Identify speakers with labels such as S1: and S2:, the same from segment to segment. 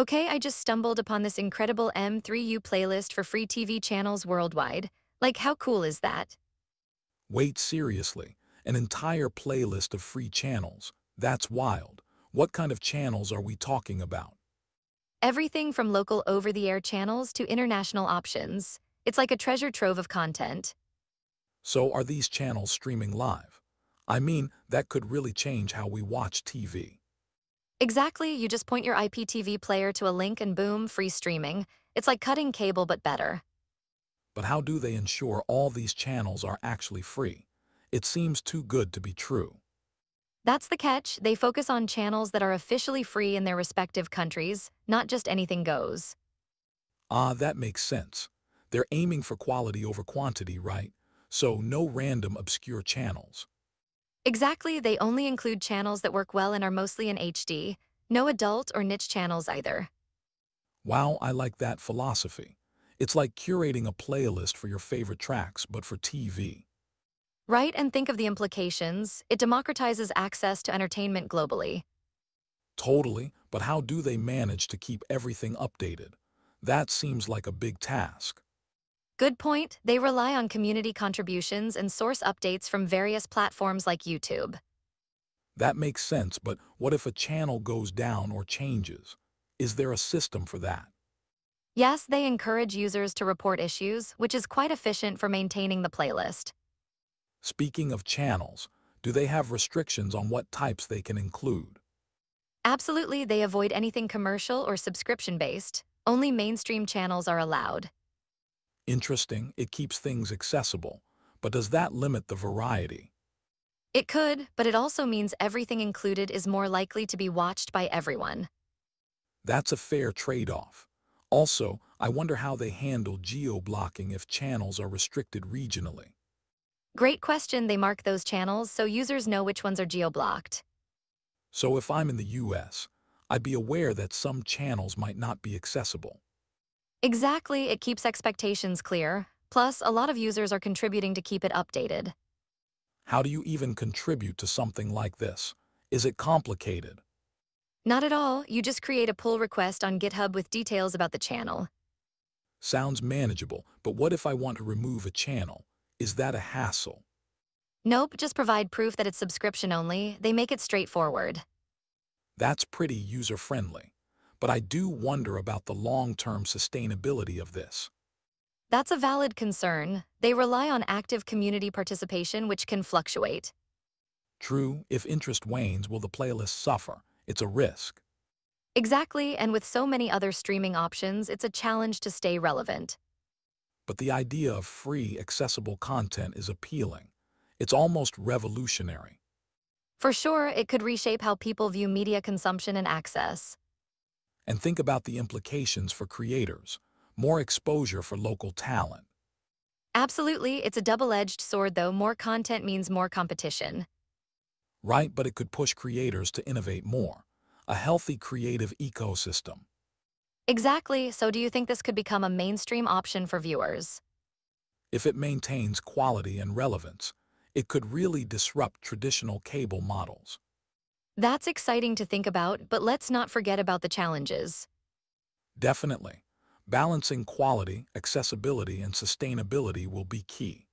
S1: Okay, I just stumbled upon this incredible M3U playlist for free TV channels worldwide. Like, how cool is that?
S2: Wait, seriously. An entire playlist of free channels. That's wild. What kind of channels are we talking about?
S1: Everything from local over-the-air channels to international options. It's like a treasure trove of content.
S2: So are these channels streaming live? I mean, that could really change how we watch TV.
S1: Exactly, you just point your IPTV player to a link and boom, free streaming. It's like cutting cable but better.
S2: But how do they ensure all these channels are actually free? It seems too good to be true.
S1: That's the catch. They focus on channels that are officially free in their respective countries, not just anything goes.
S2: Ah, that makes sense. They're aiming for quality over quantity, right? So no random obscure channels.
S1: Exactly, they only include channels that work well and are mostly in HD, no adult or niche channels either.
S2: Wow, I like that philosophy. It's like curating a playlist for your favorite tracks, but for TV.
S1: Right, and think of the implications. It democratizes access to entertainment globally.
S2: Totally, but how do they manage to keep everything updated? That seems like a big task.
S1: Good point. They rely on community contributions and source updates from various platforms like YouTube.
S2: That makes sense, but what if a channel goes down or changes? Is there a system for that?
S1: Yes, they encourage users to report issues, which is quite efficient for maintaining the playlist.
S2: Speaking of channels, do they have restrictions on what types they can include?
S1: Absolutely, they avoid anything commercial or subscription-based. Only mainstream channels are allowed.
S2: Interesting, it keeps things accessible. But does that limit the variety?
S1: It could, but it also means everything included is more likely to be watched by everyone.
S2: That's a fair trade-off. Also, I wonder how they handle geo-blocking if channels are restricted regionally.
S1: Great question, they mark those channels so users know which ones are geo-blocked.
S2: So if I'm in the US, I'd be aware that some channels might not be accessible.
S1: Exactly, it keeps expectations clear. Plus, a lot of users are contributing to keep it updated.
S2: How do you even contribute to something like this? Is it complicated?
S1: Not at all, you just create a pull request on GitHub with details about the channel.
S2: Sounds manageable, but what if I want to remove a channel? Is that a hassle?
S1: Nope, just provide proof that it's subscription only. They make it straightforward.
S2: That's pretty user-friendly. But I do wonder about the long-term sustainability of this.
S1: That's a valid concern. They rely on active community participation, which can fluctuate.
S2: True, if interest wanes, will the playlist suffer? It's a risk.
S1: Exactly, and with so many other streaming options, it's a challenge to stay relevant.
S2: But the idea of free, accessible content is appealing. It's almost revolutionary.
S1: For sure, it could reshape how people view media consumption and access.
S2: And think about the implications for creators. More exposure for local talent.
S1: Absolutely, it's a double-edged sword though. More content means more competition.
S2: Right, but it could push creators to innovate more. A healthy creative ecosystem.
S1: Exactly, so do you think this could become a mainstream option for viewers?
S2: If it maintains quality and relevance, it could really disrupt traditional cable models.
S1: That's exciting to think about, but let's not forget about the challenges.
S2: Definitely. Balancing quality, accessibility, and sustainability will be key.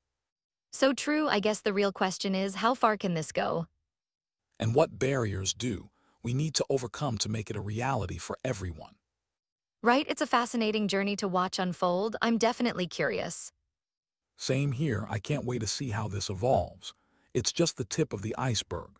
S1: So true, I guess the real question is, how far can this go?
S2: And what barriers do we need to overcome to make it a reality for everyone?
S1: Right, it's a fascinating journey to watch unfold. I'm definitely curious.
S2: Same here, I can't wait to see how this evolves. It's just the tip of the iceberg.